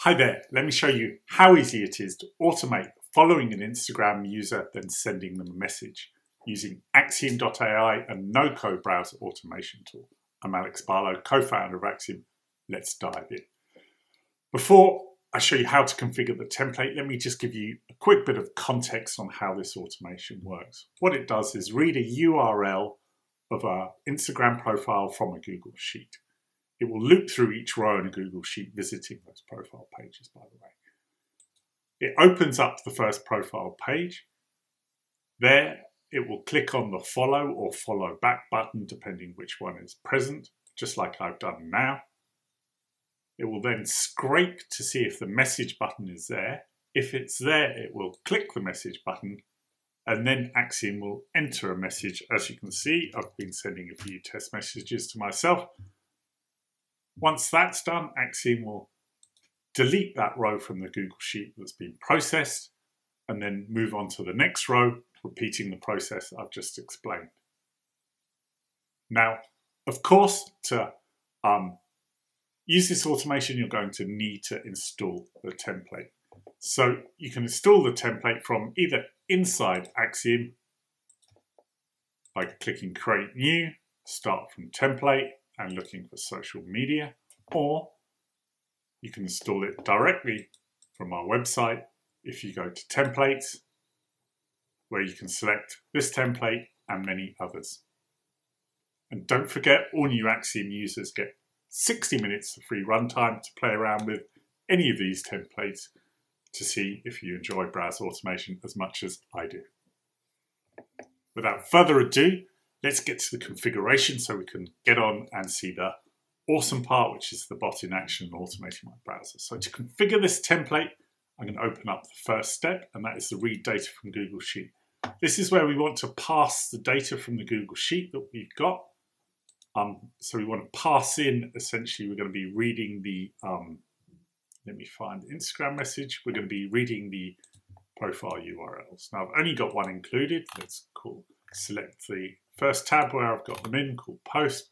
Hi there, let me show you how easy it is to automate following an Instagram user then sending them a message using Axiom.ai and no-code browser automation tool. I'm Alex Barlow, co-founder of Axiom. Let's dive in. Before I show you how to configure the template, let me just give you a quick bit of context on how this automation works. What it does is read a URL of our Instagram profile from a Google Sheet. It will loop through each row in a Google Sheet visiting those profile pages, by the way. It opens up the first profile page. There, it will click on the follow or follow back button, depending which one is present, just like I've done now. It will then scrape to see if the message button is there. If it's there, it will click the message button and then Axiom will enter a message. As you can see, I've been sending a few test messages to myself once that's done, Axiom will delete that row from the Google Sheet that's been processed and then move on to the next row, repeating the process I've just explained. Now, of course, to um, use this automation, you're going to need to install the template. So you can install the template from either inside Axiom by clicking Create New, Start from Template, and looking for social media, or you can install it directly from our website if you go to templates, where you can select this template and many others. And don't forget, all new Axiom users get 60 minutes of free runtime to play around with any of these templates to see if you enjoy browser automation as much as I do. Without further ado, Let's get to the configuration so we can get on and see the awesome part, which is the bot in action and automating my browser. So to configure this template, I'm going to open up the first step, and that is the read data from Google Sheet. This is where we want to pass the data from the Google Sheet that we've got. Um, so we want to pass in, essentially, we're going to be reading the, um, let me find Instagram message. We're going to be reading the profile URLs. Now, I've only got one included. Let's call, select the first tab where I've got them in called post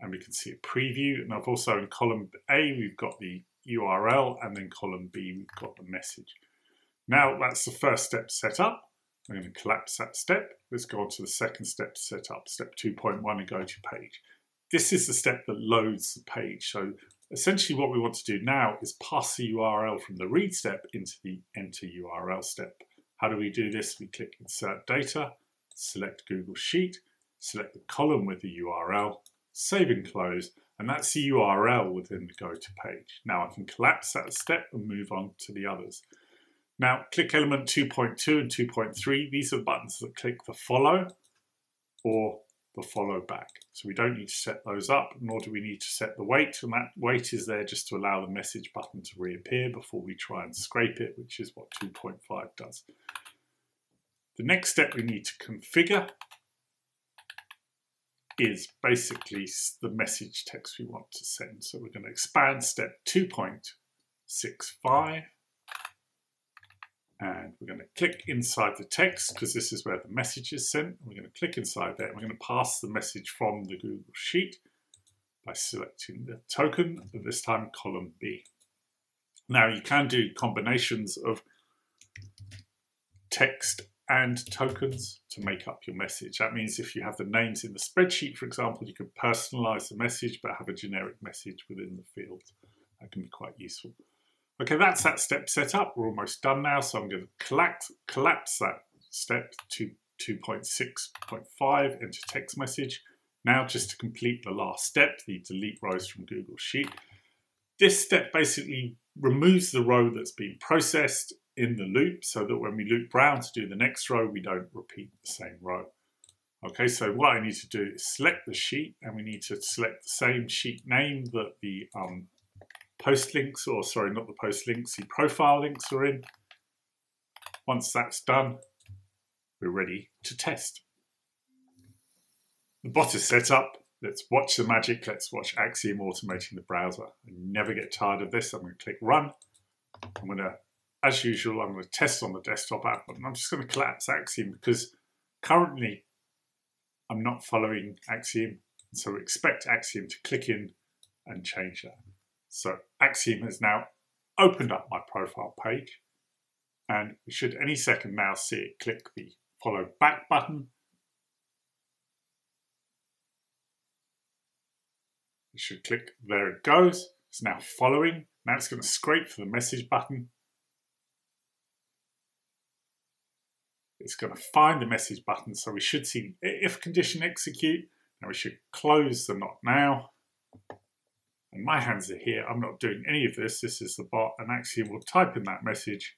and we can see a preview and I've also in column A we've got the URL and then column B we've got the message. Now that's the first step set up. I'm going to collapse that step. Let's go on to the second step set up, step 2.1 and go to page. This is the step that loads the page. So essentially what we want to do now is pass the URL from the read step into the enter URL step. How do we do this? We click insert data select Google Sheet, select the column with the URL, save and close, and that's the URL within the go to page. Now I can collapse that step and move on to the others. Now click element 2.2 and 2.3, these are buttons that click the follow or the follow back. So we don't need to set those up, nor do we need to set the wait, and that wait is there just to allow the message button to reappear before we try and scrape it, which is what 2.5 does. The next step we need to configure is basically the message text we want to send. So we're going to expand step 2.65 and we're going to click inside the text because this is where the message is sent. We're going to click inside there and we're going to pass the message from the Google Sheet by selecting the token, but this time column B. Now you can do combinations of text and tokens to make up your message. That means if you have the names in the spreadsheet, for example, you can personalize the message but have a generic message within the field. That can be quite useful. Okay, that's that step set up. We're almost done now, so I'm going to collapse, collapse that step to 2.6.5 into text message. Now just to complete the last step, the delete rows from Google Sheet. This step basically removes the row that's been processed in the loop so that when we loop round to do the next row, we don't repeat the same row. Okay, so what I need to do is select the sheet and we need to select the same sheet name that the um, post links, or sorry, not the post links, the profile links are in. Once that's done, we're ready to test. The bot is set up. Let's watch the magic. Let's watch Axiom automating the browser. I never get tired of this. I'm going to click run. I'm going to as usual, I'm going to test on the desktop app, and I'm just going to collapse Axiom because currently I'm not following Axiom, so expect Axiom to click in and change that. So Axiom has now opened up my profile page and we should any second now see it click the follow back button. You should click, there it goes. It's now following. Now it's going to scrape for the message button. It's going to find the message button, so we should see if condition execute. Now we should close the not now. And my hands are here. I'm not doing any of this. This is the bot, and actually we'll type in that message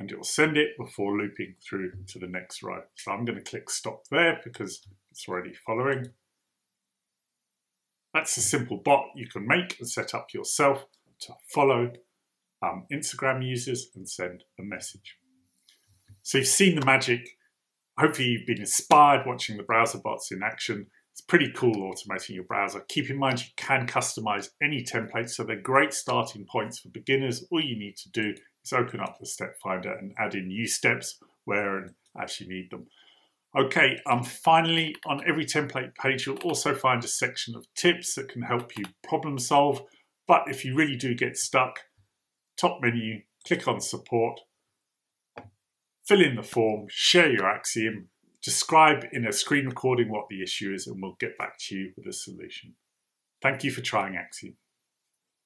and it will send it before looping through to the next row. So I'm going to click stop there because it's already following. That's a simple bot you can make and set up yourself to follow um, Instagram users and send a message. So you've seen the magic. Hopefully you've been inspired watching the browser bots in action. It's pretty cool automating your browser. Keep in mind you can customize any template, so they're great starting points for beginners. All you need to do is open up the step finder and add in new steps where and as you need them. Okay, um, finally, on every template page, you'll also find a section of tips that can help you problem solve. But if you really do get stuck, top menu, click on support, fill in the form, share your axiom, describe in a screen recording what the issue is, and we'll get back to you with a solution. Thank you for trying Axiom.